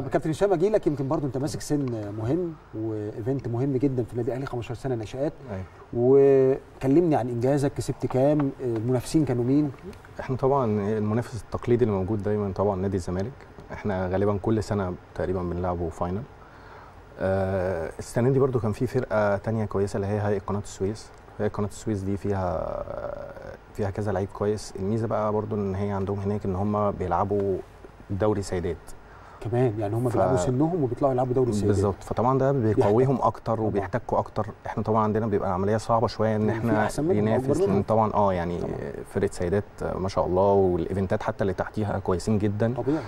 طب كابتن هشام أجي لك. يمكن برضو أنت ماسك سن مهم و event مهم جدا في النادي الأهلي 15 سنة نشأت. أيوة. وكلمني عن إنجازك كسبت كام المنافسين كانوا مين؟ إحنا طبعا المنافس التقليدي اللي موجود دايما طبعا نادي الزمالك. إحنا غالبا كل سنة تقريبا بنلعبه final آه السنة دي برضو كان في فرقة تانية كويسة اللي هي هيئة قناة السويس. هيئة قناة السويس دي فيها فيها كذا لعيب كويس. الميزة بقى برضو إن هي عندهم هناك إن هم بيلعبوا دوري سيدات. كمان يعني هم ف- بيلعبوا سنهم وبيطلعوا يلعبوا دوري السيدات بالظبط فطبعا ده بيقويهم أكتر طبعاً. وبيحتكوا أكتر إحنا طبعا عندنا بيبقى عمليه صعبة شوية إن إحنا منهم. لأن طبعا آه يعني طبعاً. فرقة سيدات ما شاء الله والإيفنتات حتى اللي تحتيها كويسين جدا طبيعي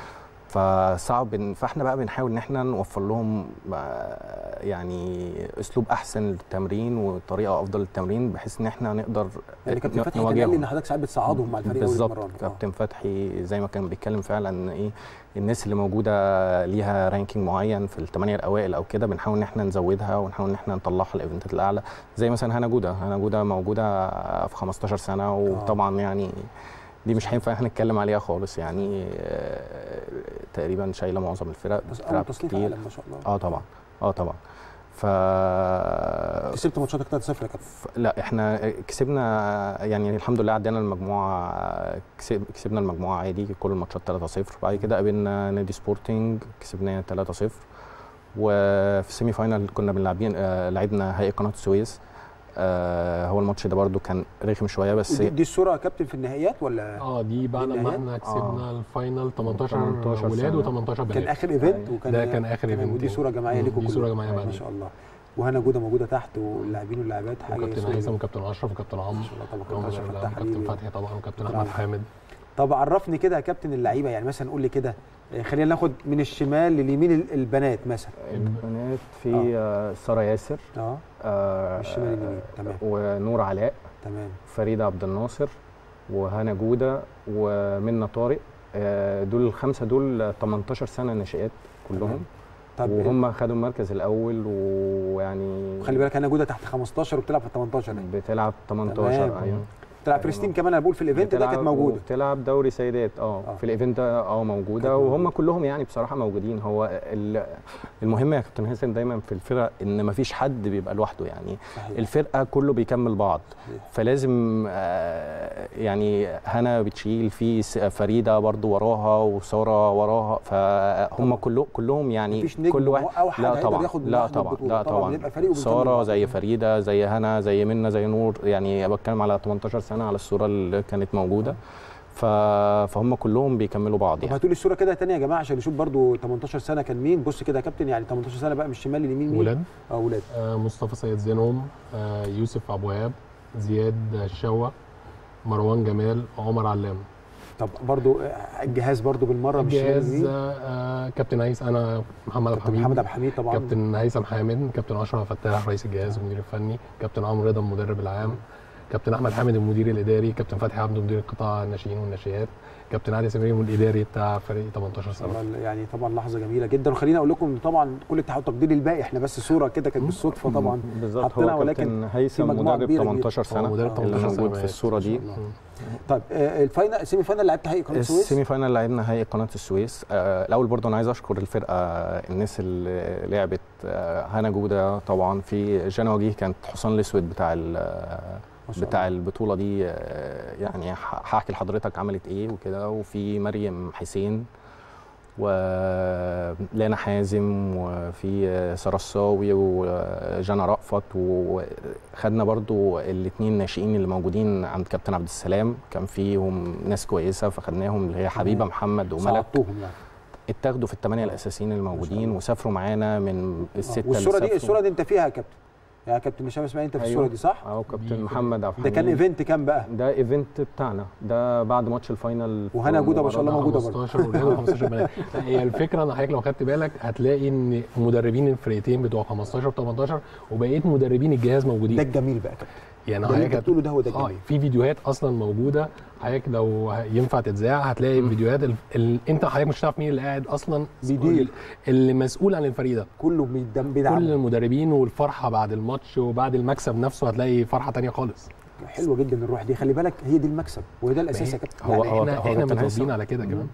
فصعب فإحنا بقى بنحاول إن إحنا نوفر لهم آه، يعني أسلوب أحسن للتمرين وطريقة أفضل للتمرين بحيث إن إحنا نقدر يعني كابتن فتحي كان قال لي إن حضرتك ساعات بتصعدهم مع الفريق بالظبط. ويتمرنوا. آه. كابتن فتحي زي ما كان بيتكلم فعلا إن إيه الناس اللي موجودة ليها ranking معين في الثمانيه الأوائل أو كده بنحاول إن إحنا نزودها ونحاول إن إحنا نطلعها الايفنتات الأعلى. زي مثلا هنا جودة. هنا جودة موجودة في 15 سنة وطبعا يعني دي مش هينفع إحنا نتكلم عليها خالص يعني آه، تقريبا شايلة معظم الفرق بس أول تصنيف عالم ما شاء الله. آه طبعا. آه طبعا. ف كسبت ماتشاتك 3-0 يا كابتن. لا إحنا كسبنا يعني الحمد لله عدينا المجموعة كسب كسبنا المجموعة عادي كل الماتشات 3-0 بعد كده قابلنا نادي سبورتنج كسبناه 3-0 وفي ال semi final كنا بنلعبين آه، لعبنا هيئة قناة السويس آه، هو الماتش ده برده كان رخم شوية بس ودي دي الصورة يا كابتن في النهائيات ولا آه دي بعد ما؟ إحنا كسبنا ال final 18 18 ولاد سنة. و18 بنات كان آخر event وكان ده كان آخر تمام، event ودي. صورة جماعية مم، ليكم دي كلكم. صورة جماعية ما. شاء الله وهنا جودة موجودة تحت واللاعبين واللاعبات حاجة وكابتن هيثم وكابتن أشرف وكابتن عمرو ما شاء الله طبعا اللهم كابتن صل أشرف على فتح كابتن حبيبي. فتحي طبعا وكابتن. احمد حامد طب عرفني كده يا كابتن اللعيبة يعني مثلا قول لي كده آه، خلينا ناخد من الشمال لليمين ال- البنات مثلا. البنات في آه، سارة ياسر آه. آه، الشمال لليمين. تمام. ونور علاء تمام. فريده عبد الناصر وهنا جودة ومنى طارق. آه، دول الخمسة دول 18 سنة ناشئات كلهم. طب وهم خدوا المركز الأول ويعني خلي بالك هنا جودة تحت 15 وبتلعب في 18 يعني بتلعب 18 تمام. بتلعب first team كمان أنا بقول في ال event ده كانت موجودة بتلعب دوري سيدات آه آه. في ال event ده آه موجودة وهم. كلهم يعني بصراحة موجودين هو ال- المهم يا كابتن حسين دايما في الفرق إن مفيش حد بيبقى لوحده يعني صحيح. الفرقة كله بيكمل بعض صحيح. فلازم آه، يعني هنا بتشيل في فريدة برضو وراها وسارة وراها فهم كله كلهم يعني مفيش نجم كل واحد أو حد لا طبعا لا طبعا. لا طبعا وبنكمل سارة. زي فريدة زي هنا زي منى زي نور يعني بتكلم على 18 سنة على الصورة اللي كانت موجودة. ف... فهم كلهم بيكملوا بعض طب يعني. هاتوا لي الصورة كده تانية يا جماعة عشان نشوف برضو 18 سنة كان مين. بص كده يا كابتن يعني 18 سنة بقى من الشمال لليمين مين؟ ولاد. آه ولاد. آه مصطفى سيد زينهم آه يوسف أبو وهاب زياد الشوا مروان جمال عمر علام. طب برضو آه، الجهاز برضو بالمرة مش الجهاز آه كابتن هيثم أنا محمد عبد كابتن الحميد محمد عبد الحميد طبعا. كابتن هيثم حامد كابتن أشرف فتاح رئيس الجهاز والمدير الفني كابتن عمرو رضا المدرب العام. كابتن أحمد حامد المدير الإداري كابتن فتحي عبده مدير القطاع الناشئين والناشئات كابتن علي سمير الإداري بتاع فريق 18 سنة. طبعا يعني طبعا لحظة جميلة جدا. وخليني أقول لكم طبعا كل التحية والتقدير للباقي إحنا بس صورة كده كانت بالصدفة طبعا بالظبط هو ولكن هيثم مدرب كبيرة 18 هو سنة مدرب اللي 18 موجود سنة. في الصورة دي. طيب آه، ال final ال semi final لعبت هيئه قناه السويس؟ ال semi final لعبنا هيئه قناه السويس. آه الأول برضه أنا عايز أشكر الفرقة الناس اللي لعبت آه هنا جودة طبعا. في جانا وجيه كانت حصان الأسود بتاع بتاع. البطولة دي آه، يعني هحكي لحضرتك عملت إيه وكده وفي مريم حسين ولانا حازم وفي سارة الصاوي وجانا رأفت وخدنا برضو الاثنين ناشئين اللي موجودين عند كابتن عبد السلام كان فيهم ناس كويسة فخدناهم اللي هي حبيبة محمد وملك يعني اتاخدوا في الثمانيه الأساسيين الموجودين. وسافروا معانا من الستة والصورة دي. الصورة دي انت فيها يا كابتن يا كابتن هشام إسماعيل أنت في الصورة أيوة. دي صح؟ أهو دي كابتن محمد عبد ده كان. event كام بقى؟ ده event بتاعنا. ده بعد ماتش ال final وهنا جودة ما شاء الله موجودة برضه. 15 ولاد و15 بنات. هي الفكرة إن حضرتك لو خدت بالك هتلاقي إن مدربين الفرقتين بتوع 15 و 18 وبقيه مدربين الجهاز ده موجودين الجميل بقى كابتن. يعني ده حضرتك بتقوله ده هو ده آه في فيديوهات أصلا موجودة. حضرتك لو ينفع تتذاع هتلاقي فيديوهات ال... ال... أنت حضرتك مش هتعرف مين اللي قاعد أصلا. بيدير. اللي مسؤول عن الفريق ده. كله بيدم كل بيدعم. المدربين والفرحة بعد الماتش وبعد المكسب نفسه هتلاقي فرحة تانية خالص. حلوة جدا الروح دي. خلي بالك هي دي المكسب وهي ده الأساس يا كابتن. هو- يعني هو- إحنا هو إحنا متربيين. على كده كمان.